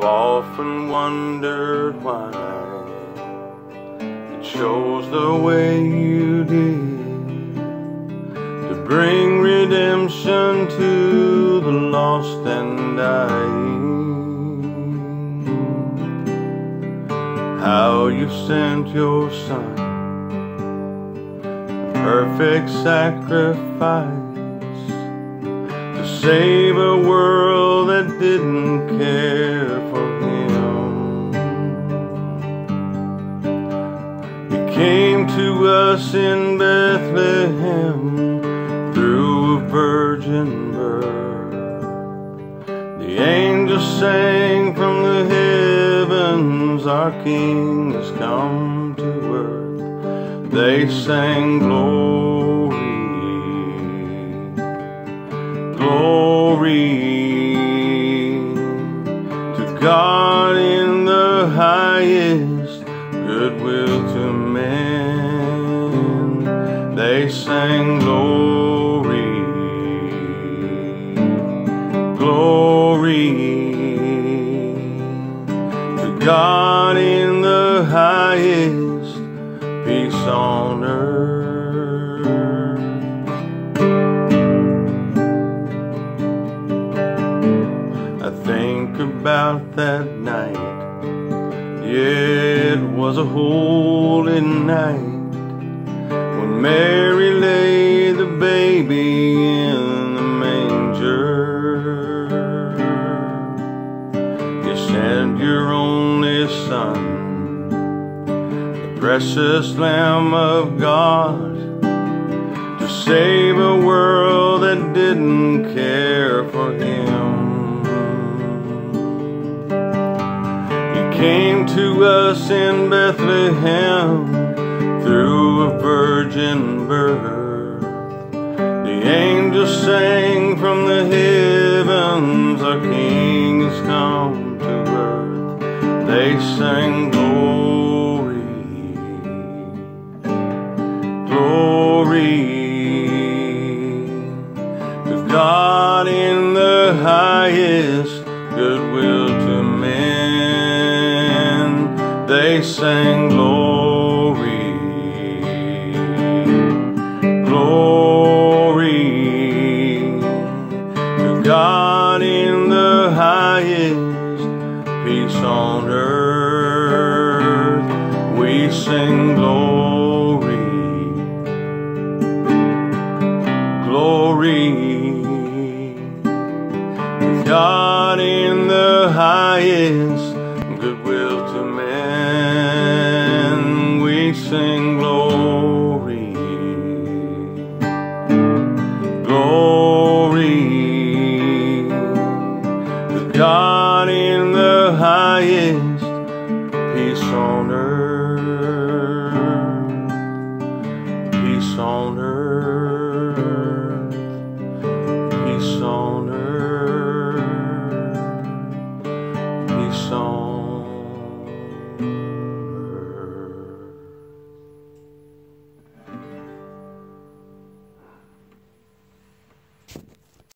I've often wondered why you chose the way you did to bring redemption to the lost and dying. How you sent your son, a perfect sacrifice to save a world that didn't care came to us in Bethlehem through a virgin birth. The angels sang from the heavens, Our King has come to earth. They sang glory glory to God in the highest, goodwill They sang glory, glory to God in the highest, peace on earth. I think about that night. Yeah, it was a holy night Mary laid the baby in the manger. You sent your only son, the precious Lamb of God, to save a world that didn't care for him. You came to us in Bethlehem a virgin birth. The angels sang from the heavens, our King has come to earth. They sang glory, glory to God in the highest, goodwill to men they sang glory, peace on earth. We sing glory, glory God in the highest goodwill to men. We sing glory, glory God